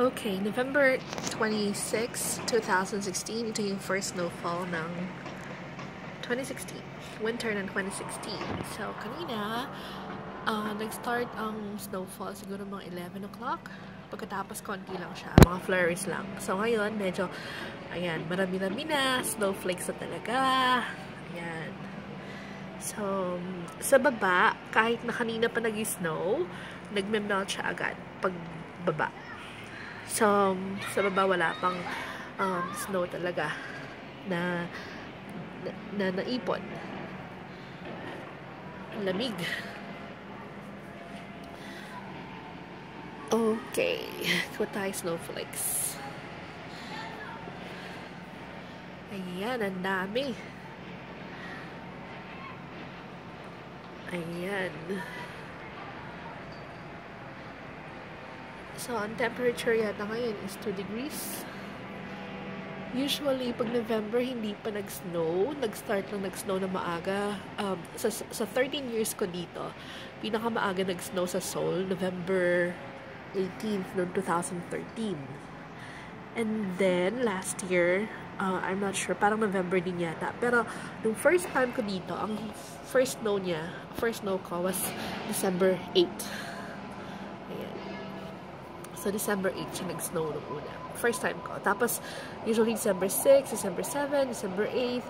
Okay, November 26, 2016. Ito yung first snowfall ng 2016. Winter ng 2016. So, kanina, uh, nag-start ang snowfall siguro mga 11 o'clock. Pagkatapos, konti lang siya. Mga flurries lang. So, ngayon, medyo, ayan, marami-rami na. Snowflakes na talaga. Ayan. So, sa baba, kahit na kanina pa nag-snow, nagme-melt siya agad pag baba. So, sa baba wala pang um, snow talaga na na, na naipon. Lamig. Okay. Kuha tayo snowflakes. Ayan, ang dami. Ayan. So, ang temperature yata ngayon is 2 degrees. Usually, pag November, hindi pa nag-snow. Nag-start lang nag-snow na maaga. Um, sa, sa 13 years ko dito, pinakamaaga nag-snow sa Seoul, November 18th noong 2013. And then, last year, uh, I'm not sure, parang November din yata. Pero, nung first time ko dito, ang first snow niya, first snow ko was December 8. So, December 8 siya nag-snow nung una. First time ko. Tapos, usually December 6, December 7, December 8.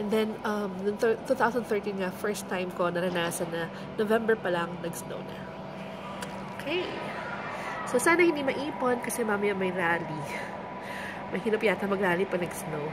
And then, um, 2013 nga, first time ko naranasan na November pa lang nag-snow na. Okay. So, sana hindi maipon kasi mamaya may rally. Mahirap yata mag-rally pa nag-snow.